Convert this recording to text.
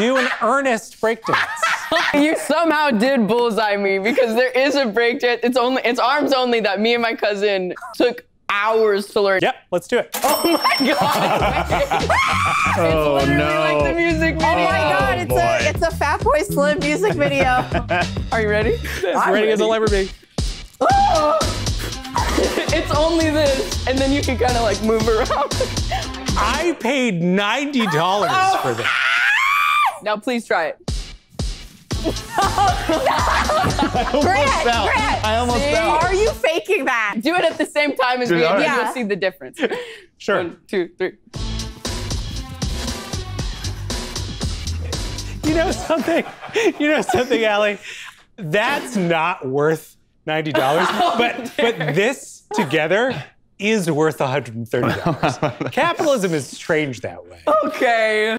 do an earnest breakdance. You somehow did bullseye me because there is a breakdance. It's only it's arms only that me and my cousin took hours to learn. Yep, let's do it. Oh my god. Oh Literally no. like the music oh video. Oh my God, it's oh, boy. a it's a Fatboy Slim music video. Are you ready? As ready as I'll ever be. it's only this, and then you can kind of like move around. I paid $90 for this. Now please try it. Grant, fell. Grant, I almost See? fell. are you faking that? Do it at the same time as Dude, me, and all then right. you'll see the difference. Sure. One, two, three. You know something? You know something, Ally? That's not worth $90. but but this together is worth $130. Capitalism is strange that way. Okay.